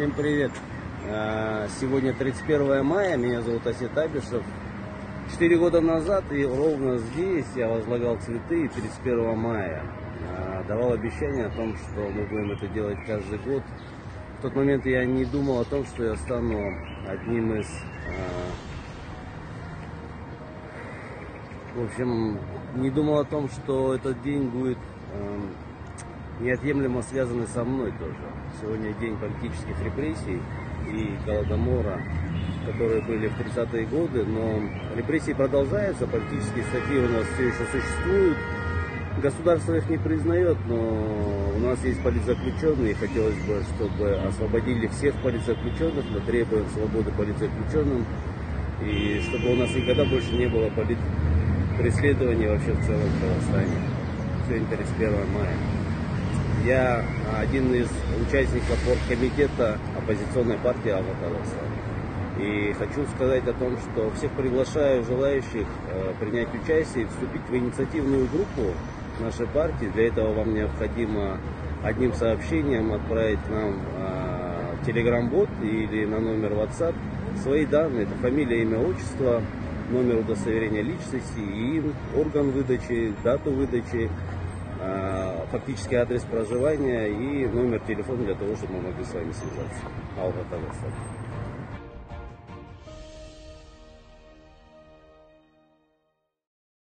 Всем привет! А, Сегодня 31 мая, меня зовут Асет Абишев. Четыре года назад и ровно здесь я возлагал цветы и 31 мая а, давал обещание о том, что мы будем это делать каждый год. В тот момент я не думал о том, что я стану одним из, а, в общем, не думал о том, что этот день будет неотъемлемо связаны со мной тоже. Сегодня день политических репрессий и Голодомора, которые были в 30-е годы, но репрессии продолжаются, политические статьи у нас все еще существуют, государство их не признает, но у нас есть политзаключенные, и хотелось бы, чтобы освободили всех политзаключенных, мы требуем свободы политзаключенным, и чтобы у нас никогда больше не было политпреследований вообще в целом в Казахстане. Сегодня 31 мая. Я один из участников оргкомитета оппозиционной партии Алла. И хочу сказать о том, что всех приглашаю желающих э, принять участие и вступить в инициативную группу нашей партии. Для этого вам необходимо одним сообщением отправить нам э, в Telegram-бот или на номер WhatsApp свои данные. Это фамилия, имя, отчество, номер удостоверения личности, и орган выдачи, дату выдачи, а, фактический адрес проживания и номер телефона для того, чтобы мы могли с вами связаться. Алга Казахстан.